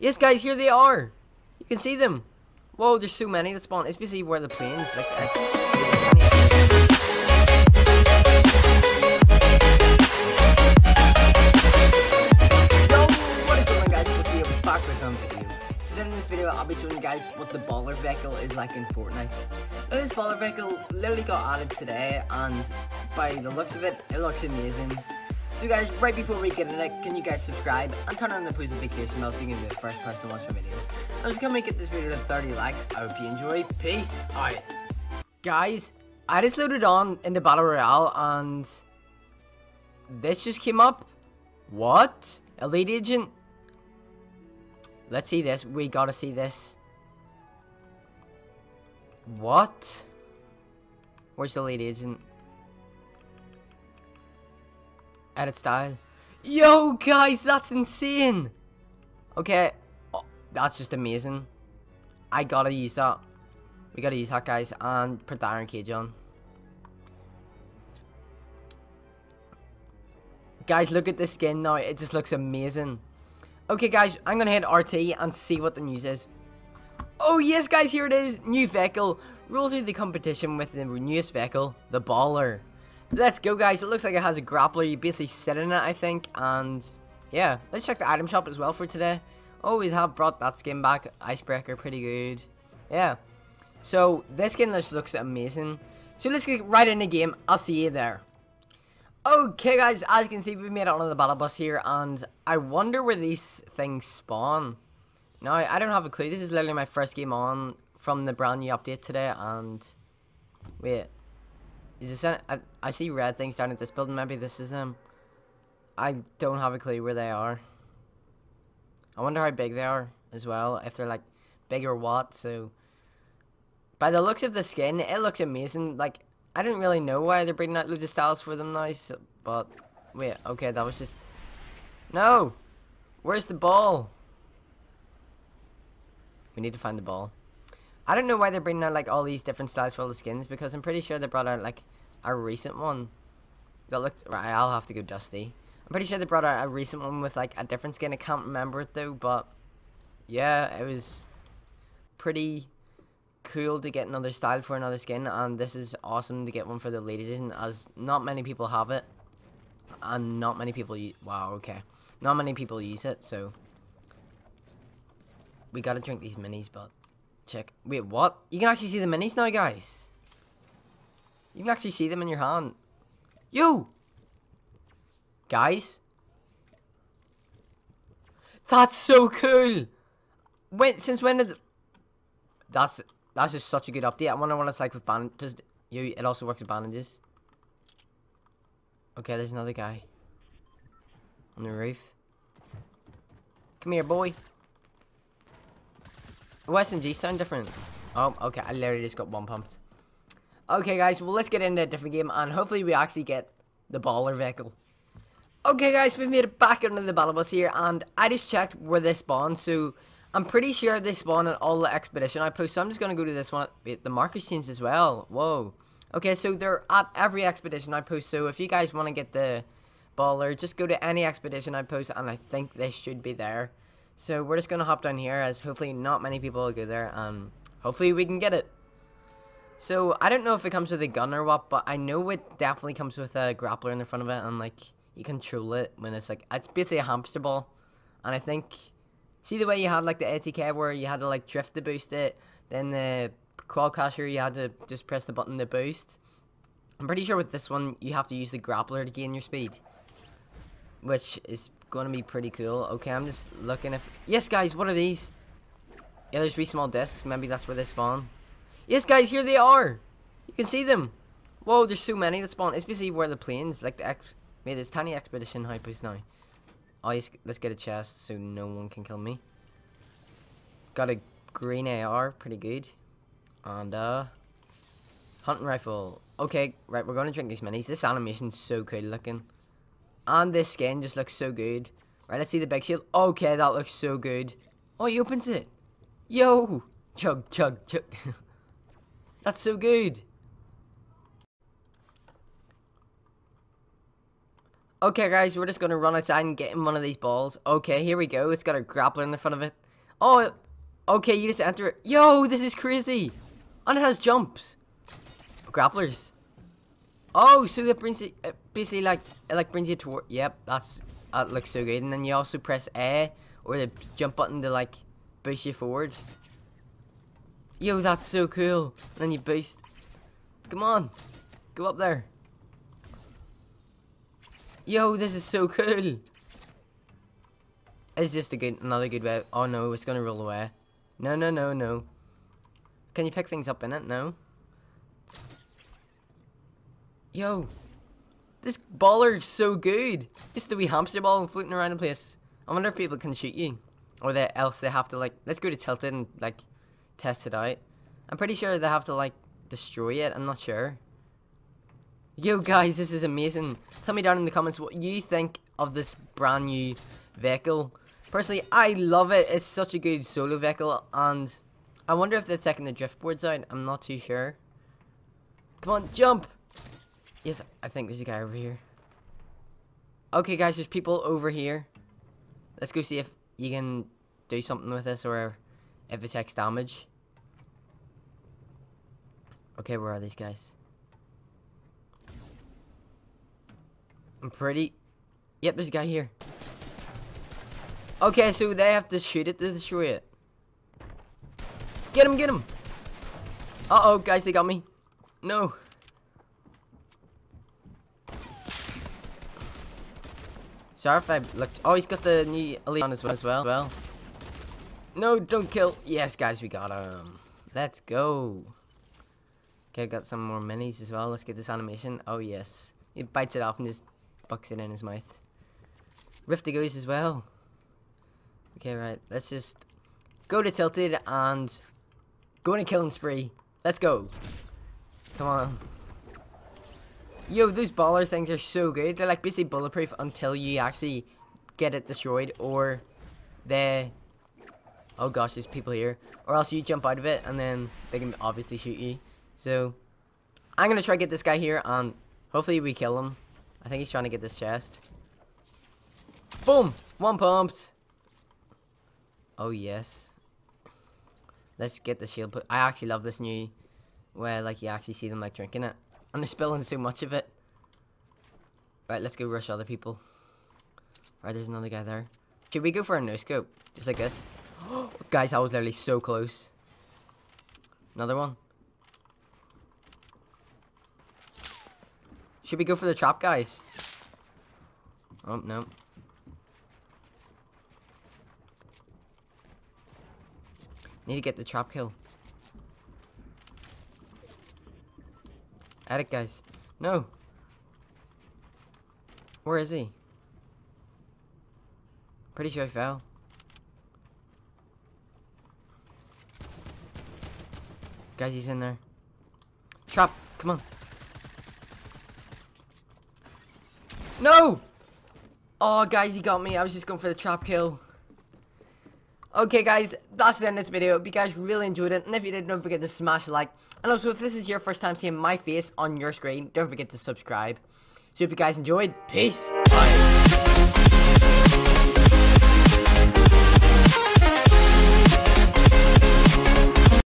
Yes, guys, here they are. You can see them. Whoa, there's so many that spawn. It's basically where the planes, like, Yo, what is going on, guys? What's? Back with another video. Today in this video, I'll be showing you guys what the baller vehicle is like in Fortnite. Now, this baller vehicle literally got added today, and by the looks of it, it looks amazing. So guys, right before we get into it, can you guys subscribe and turn on the post notification bell so you can be the first person to watch my video. I was gonna get this video to 30 likes. I hope you enjoy. Peace out. Guys, I just loaded on in the Battle Royale and this just came up. What? Elite Agent? Let's see this. We gotta see this. What? Where's the Elite Agent? Edit style. Yo, guys, that's insane. Okay, oh, that's just amazing. I gotta use that. We gotta use that, guys, and put the iron Cage on. Guys, look at the skin now. It just looks amazing. Okay, guys, I'm gonna hit RT and see what the news is. Oh, yes, guys, here it is. New vehicle. Rules through the competition with the newest vehicle, the Baller. Let's go, guys. It looks like it has a grappler. You basically sit in it, I think. And, yeah. Let's check the item shop as well for today. Oh, we have brought that skin back. Icebreaker, pretty good. Yeah. So, this skin just looks amazing. So, let's get right in the game. I'll see you there. Okay, guys. As you can see, we've made it onto the battle bus here. And I wonder where these things spawn. Now, I don't have a clue. This is literally my first game on from the brand new update today. And, wait. Is this an, I, I see red things down at this building. Maybe this is them. I don't have a clue where they are. I wonder how big they are as well. If they're like big or what. So by the looks of the skin, it looks amazing. Like I didn't really know why they're bringing out loads of styles for them now. So, but wait, okay, that was just no. Where's the ball? We need to find the ball. I don't know why they're bringing out like all these different styles for all the skins because I'm pretty sure they brought out like a recent one that looked right. I'll have to go dusty. I'm pretty sure they brought out a recent one with like a different skin. I can't remember it though, but yeah, it was pretty cool to get another style for another skin, and this is awesome to get one for the lady edition as not many people have it, and not many people. Use, wow, okay, not many people use it, so we gotta drink these minis, but. Check. Wait, what? You can actually see the minis now, guys. You can actually see them in your hand. You! Guys? That's so cool! When, since when did... That's, that's just such a good update. I wonder what it's like with bandages. You, it also works with bandages. Okay, there's another guy. On the roof. Come here, boy. Oh, SMG sound different. Oh, okay. I literally just got one pumped. Okay, guys. Well, let's get into a different game. And hopefully we actually get the baller vehicle. Okay, guys. We've made it back into the battle bus here. And I just checked where they spawn. So, I'm pretty sure they spawn at all the expedition outpost. So, I'm just going to go to this one. Wait, the markers changed as well. Whoa. Okay, so they're at every expedition outpost. So, if you guys want to get the baller, just go to any expedition outpost. And I think they should be there. So we're just going to hop down here as hopefully not many people will go there. Um, hopefully we can get it. So I don't know if it comes with a gun or what, but I know it definitely comes with a grappler in the front of it. And like you control it when it's like, it's basically a hamster ball. And I think, see the way you had like the ATK where you had to like drift to boost it. Then the Quadcrasher you had to just press the button to boost. I'm pretty sure with this one you have to use the grappler to gain your speed. Which is going to be pretty cool. Okay, I'm just looking if... Yes, guys, what are these? Yeah, there's three small discs. Maybe that's where they spawn. Yes, guys, here they are. You can see them. Whoa, there's so many that spawn. It's basically where the planes, like the... Ex Wait, there's tiny expedition outpost now. Oh, let's get a chest so no one can kill me. Got a green AR, pretty good. And, uh... Hunting rifle. Okay, right, we're going to drink these minis. This animation's so cool looking. And this skin just looks so good. Right, let's see the big shield. Okay, that looks so good. Oh, he opens it. Yo! Chug, chug, chug. That's so good. Okay, guys, we're just going to run outside and get in one of these balls. Okay, here we go. It's got a grappler in the front of it. Oh, okay, you just enter it. Yo, this is crazy. And it has jumps. Grapplers. Oh, so that brings it, basically like, it like brings you toward, yep, that's, that looks so good. And then you also press A, or the jump button to like, boost you forward. Yo, that's so cool. And then you boost. Come on. Go up there. Yo, this is so cool. It's just a good, another good way. Oh no, it's gonna roll away. No, no, no, no. Can you pick things up in it? No. Yo, this baller's so good. Just a wee hamster ball floating around the place. I wonder if people can shoot you, or that else they have to like. Let's go to Tilted and like test it out. I'm pretty sure they have to like destroy it. I'm not sure. Yo guys, this is amazing. Tell me down in the comments what you think of this brand new vehicle. Personally, I love it. It's such a good solo vehicle, and I wonder if they've taken the drift boards out. I'm not too sure. Come on, jump! Yes, I think there's a guy over here. Okay, guys, there's people over here. Let's go see if you can do something with this or if it takes damage. Okay, where are these guys? I'm pretty... Yep, there's a guy here. Okay, so they have to shoot it to destroy it. Get him, get him! Uh-oh, guys, they got me. No. Sorry if I looked... Oh, he's got the new elite on as well. As well. No, don't kill. Yes, guys, we got him. Let's go. Okay, got some more minis as well. Let's get this animation. Oh, yes. He bites it off and just bucks it in his mouth. Rift goes as well. Okay, right. Let's just go to Tilted and go on a killing spree. Let's go. Come on. Yo, those baller things are so good. They're like basically bulletproof until you actually get it destroyed or they... Oh gosh, there's people here. Or else you jump out of it and then they can obviously shoot you. So, I'm going to try to get this guy here and hopefully we kill him. I think he's trying to get this chest. Boom! One pumped. Oh, yes. Let's get the shield put. I actually love this new, where like you actually see them like drinking it. And they're spilling so much of it. Right, let's go rush other people. Right, there's another guy there. Should we go for a no scope? Just like this. Guys, I was literally so close. Another one. Should we go for the trap, guys? Oh, no. Need to get the trap kill. At it, guys. No. Where is he? Pretty sure I fell. Guys, he's in there. Trap! Come on. No! Oh, guys, he got me. I was just going for the trap kill. Okay, guys, that's the end of this video. Hope you guys really enjoyed it. And if you did, don't forget to smash like. And also, if this is your first time seeing my face on your screen, don't forget to subscribe. So, hope you guys enjoyed. Peace. Bye.